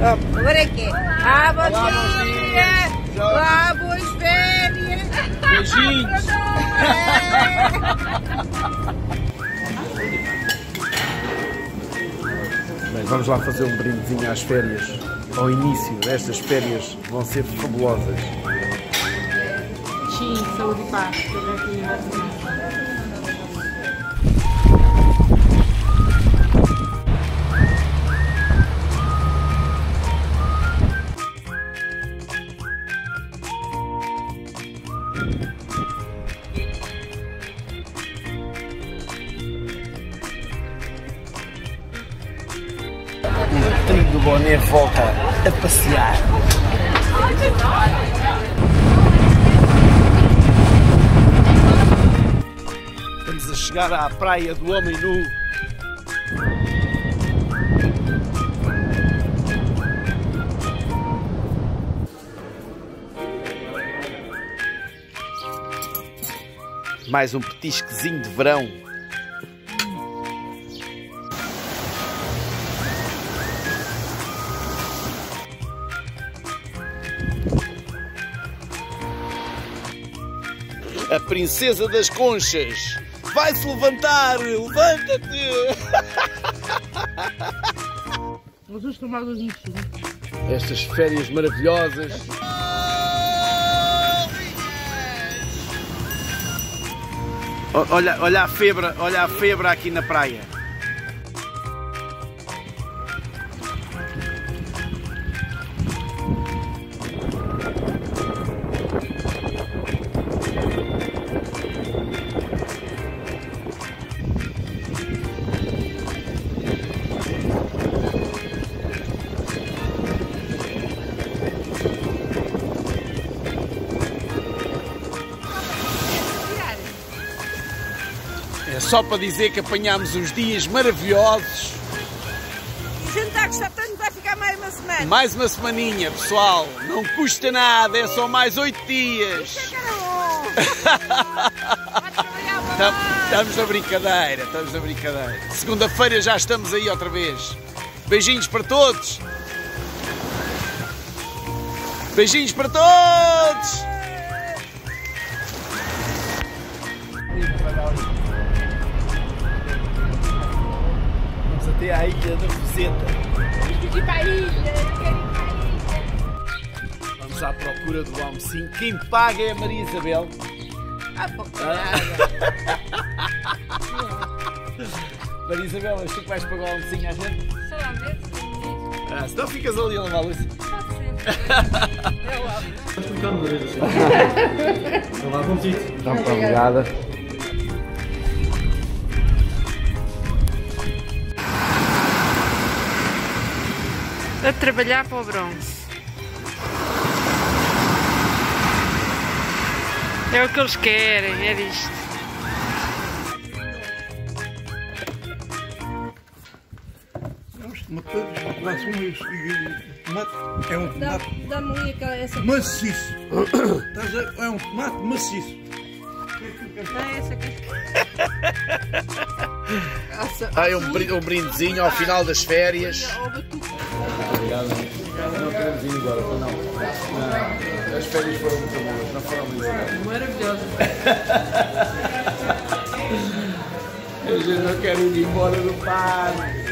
Agora que é. Ah, bom Olá, bom dia! dia. Olá, boas férias! Beijinhos. Bem, vamos lá fazer um brindezinho às férias. Ao início destas férias vão ser fabulosas. Sim, saúde e paz. O trigo do boné volta a passear. Estamos a chegar à praia do Homem Nu. Mais um petisquezinho de verão. A princesa das conchas vai se levantar! Levanta-te! Mas os tomados nisso. Estas férias maravilhosas. Olha, olha a febre, olha a febre aqui na praia. É só para dizer que apanhámos uns dias maravilhosos. O jantar que está tanto vai ficar mais uma semana. Mais uma semaninha, pessoal. Não custa nada, é só mais oito dias. Isso é. Estamos na brincadeira, estamos na brincadeira. Segunda-feira já estamos aí outra vez. Beijinhos para todos. Beijinhos para todos. Até à ilha da Roseta. Vamos à procura do almocinho. Quem paga é a Maria Isabel. Ah, pô, Maria Isabel, és tu que vais pagar o almocinho à gente? Sei lá mesmo. Ah, senão ficas ali a lavar a louça. Pode ser. Eu amo. Então, obrigada. A trabalhar para o bronze. É o que eles querem, é disto. E tomate é um tomate aquela essa. maciço. Estás a- É um tomate maciço. Dá essa Ah, é um, um brindezinho ao final das férias. Obrigado. Não queremos ir embora, não. não. As férias foram muito boas, não foram muito Maravilhoso. A gente não quer ir embora do parque.